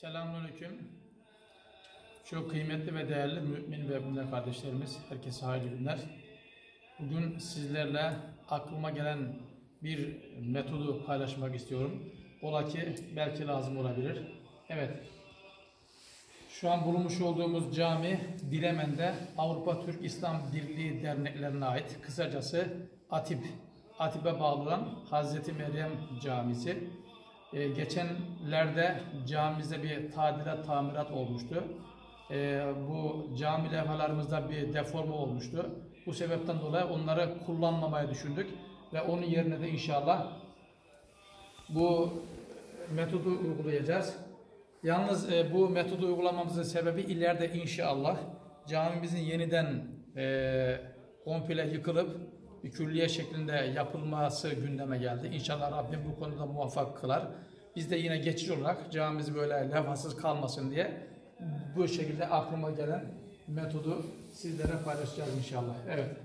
Selamünaleyküm. Çok kıymetli ve değerli mümin ve mümin kardeşlerimiz, herkese hayırlı günler. Bugün sizlerle aklıma gelen bir metodu paylaşmak istiyorum. Ola ki belki lazım olabilir. Evet. Şu an bulunmuş olduğumuz cami Dilemen'de Avrupa Türk İslam Birliği derneklerine ait. Kısacası ATİP. ATİP'e bağlı olan Hazreti Meryem Camisi. Ee, geçenlerde camimizde bir tadilat, tamirat olmuştu. Ee, bu cami levhalarımızda bir deforme olmuştu. Bu sebepten dolayı onları kullanmamayı düşündük. Ve onun yerine de inşallah bu metodu uygulayacağız. Yalnız e, bu metodu uygulamamızın sebebi ileride inşallah camimizin yeniden e, komple yıkılıp bir külliye şeklinde yapılması gündeme geldi. İnşallah Rabbim bu konuda muvaffak kılar. Biz de yine geçici olarak camimiz böyle levhasız kalmasın diye bu şekilde aklıma gelen metodu sizlere paylaşacağız inşallah. Evet.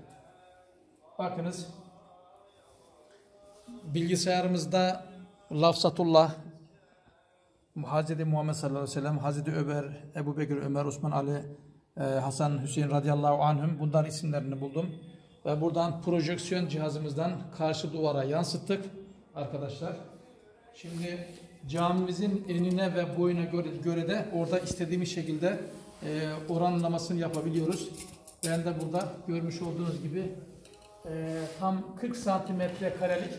Bakınız bilgisayarımızda Lafzatullah Hazreti Muhammed sallallahu aleyhi ve sellem, Hazreti Ömer, Ebu Bekir, Ömer, Osman, Ali, e, Hasan, Hüseyin radıyallahu anhüm bunların isimlerini buldum. Ve buradan projeksiyon cihazımızdan karşı duvara yansıttık arkadaşlar. Şimdi camimizin enine ve boyuna göre, göre de orada istediğimiz şekilde e, oranlamasını yapabiliyoruz. Ben de burada görmüş olduğunuz gibi e, tam 40 santimetre karelik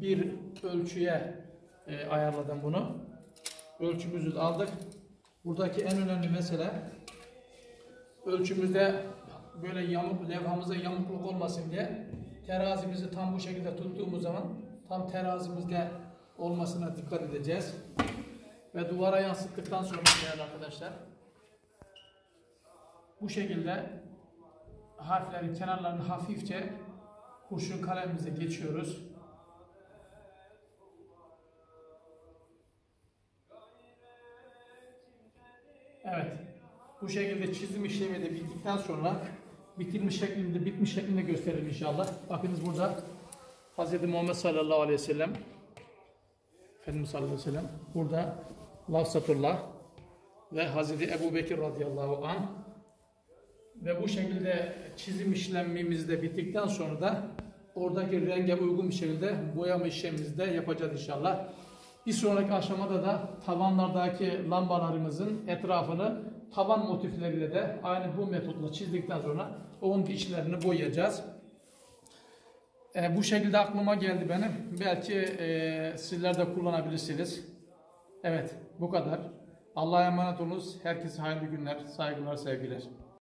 bir ölçüye e, ayarladım bunu. Ölçümüzü aldık. Buradaki en önemli mesele ölçümüzde böyle yamuk levhamıza yamukluk olmasın diye terazimizi tam bu şekilde tuttuğumuz zaman tam terazimizde olmasına dikkat edeceğiz. Ve duvara yansıttıktan sonra değerli arkadaşlar bu şekilde harflerin kenarlarını hafifçe kurşun kalemimize geçiyoruz. Evet. Bu şekilde çizim işlemi de bittikten sonra bitirmiş şeklinde, bitmiş şeklinde gösterelim inşallah. Bakınız burada Hz. Muhammed sallallahu aleyhi ve sellem Efendimiz sallallahu aleyhi ve sellem burada Lafzatullah ve Hz. Ebu Bekir radıyallahu anh ve bu şekilde çizim işlemimiz de bittikten sonra da oradaki renge uygun bir şekilde boyama işlemimizi de yapacağız inşallah. Bir sonraki aşamada da tavanlardaki lambalarımızın etrafını tavan motifleriyle de aynı bu metotla çizdikten sonra onun içlerini boyayacağız. E, bu şekilde aklıma geldi benim. Belki e, sizler de kullanabilirsiniz. Evet bu kadar. Allah'a emanet olunuz. Herkese hayırlı günler, saygılar, sevgiler.